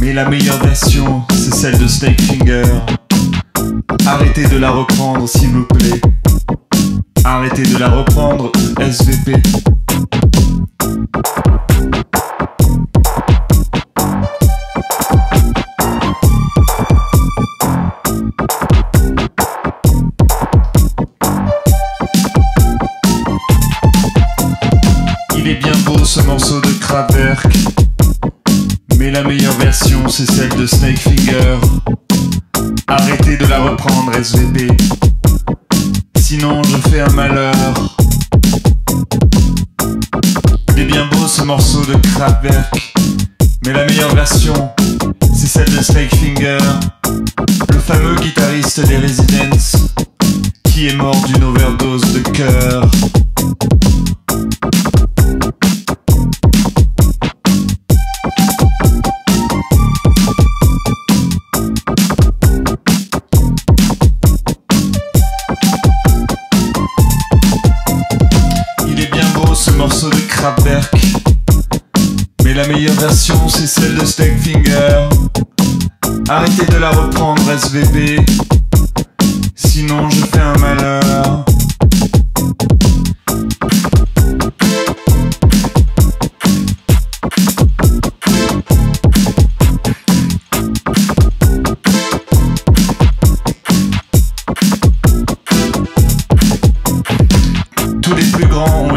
Mais la meilleure version, c'est celle de Snakefinger. Arrêtez de la reprendre, s'il vous plaît. Arrêtez de la reprendre, SVP. Il est bien beau ce morceau de Kraftwerk. Mais la meilleure version, c'est celle de Snakefinger. Arrêtez de la reprendre, SVP. Sinon, je fais un malheur. Il est bien beau ce morceau de Kraftwerk. Mais la meilleure version, c'est celle de Snakefinger. Le fameux guitariste des Residents. Qui est mort d'une overdose de cœur. Ce morceau de Kraftwerk. Mais la meilleure version, c'est celle de Snakefinger. Arrêtez de la reprendre, SVP. Sinon, je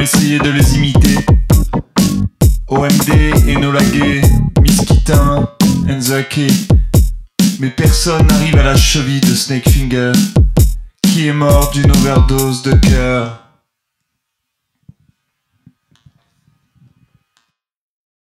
essayé de les imiter. OMD, Enola Gay, Miskitin, Enzake. Mais personne n'arrive à la cheville de Snakefinger, qui est mort d'une overdose de cœur.